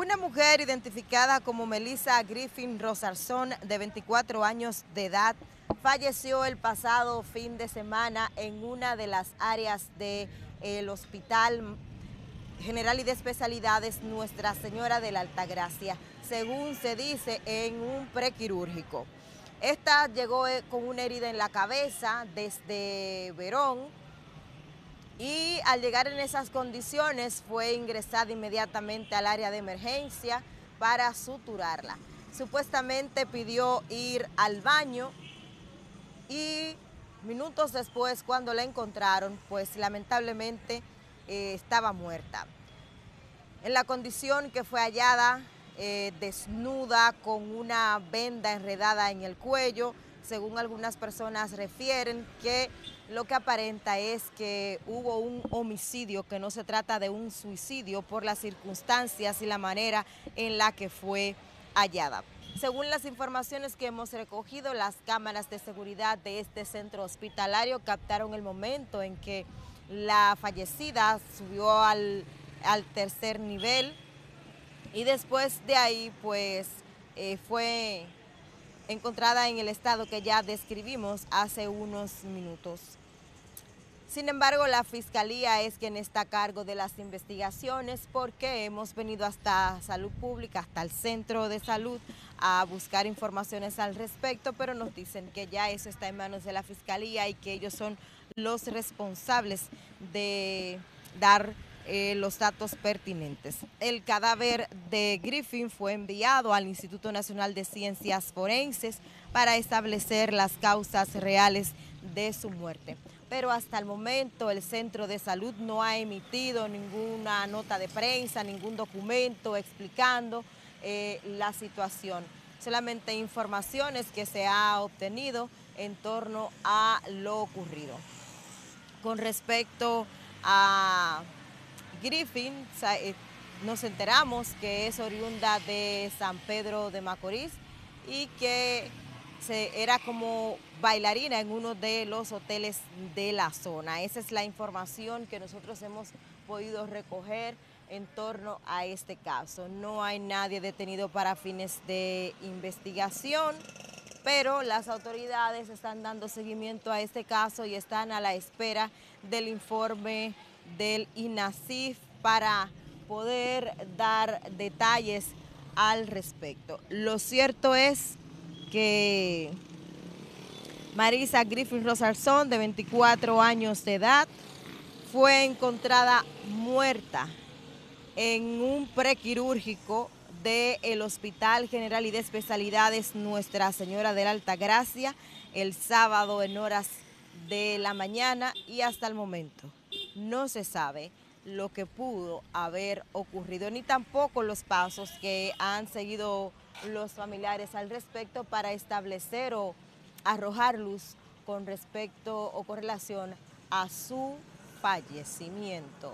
Una mujer identificada como Melissa Griffin Rosarzón, de 24 años de edad, falleció el pasado fin de semana en una de las áreas del Hospital General y de Especialidades Nuestra Señora de la Altagracia, según se dice en un prequirúrgico. Esta llegó eh, con una herida en la cabeza desde Verón, y al llegar en esas condiciones fue ingresada inmediatamente al área de emergencia para suturarla. Supuestamente pidió ir al baño y minutos después cuando la encontraron, pues lamentablemente eh, estaba muerta. En la condición que fue hallada eh, desnuda con una venda enredada en el cuello, según algunas personas refieren, que lo que aparenta es que hubo un homicidio, que no se trata de un suicidio por las circunstancias y la manera en la que fue hallada. Según las informaciones que hemos recogido, las cámaras de seguridad de este centro hospitalario captaron el momento en que la fallecida subió al, tercer nivel y después de ahí pues eh, fue encontrada en el estado que ya describimos hace unos minutos. Sin embargo, la Fiscalía es quien está a cargo de las investigaciones porque hemos venido hasta Salud Pública, hasta el Centro de Salud, a buscar informaciones al respecto, pero nos dicen que ya eso está en manos de la Fiscalía y que ellos son los responsables de dar eh, los datos pertinentes. El cadáver de Griffin fue enviado al Instituto Nacional de Ciencias Forenses para establecer las causas reales de su muerte. Pero hasta el momento el Centro de Salud no ha emitido ninguna nota de prensa, ningún documento explicando eh, la situación. Solamente informaciones que se ha obtenido en torno a lo ocurrido. Con respecto a Griffin, eh, nos enteramos que es oriunda de San Pedro de Macorís y que se, era como bailarina en uno de los hoteles de la zona. Esa es la información que nosotros hemos podido recoger en torno a este caso. No hay nadie detenido para fines de investigación, pero las autoridades están dando seguimiento a este caso y están a la espera del informe del INASIF para poder dar detalles al respecto. Lo cierto es que Marisa Griffin Rosarzón, de 24 años de edad, fue encontrada muerta en un prequirúrgico del Hospital General y de Especialidades Nuestra Señora de la Altagracia el sábado en horas de la mañana y hasta el momento no se sabe lo que pudo haber ocurrido, ni tampoco los pasos que han seguido los familiares al respecto para establecer o arrojar luz con respecto o con relación a su fallecimiento.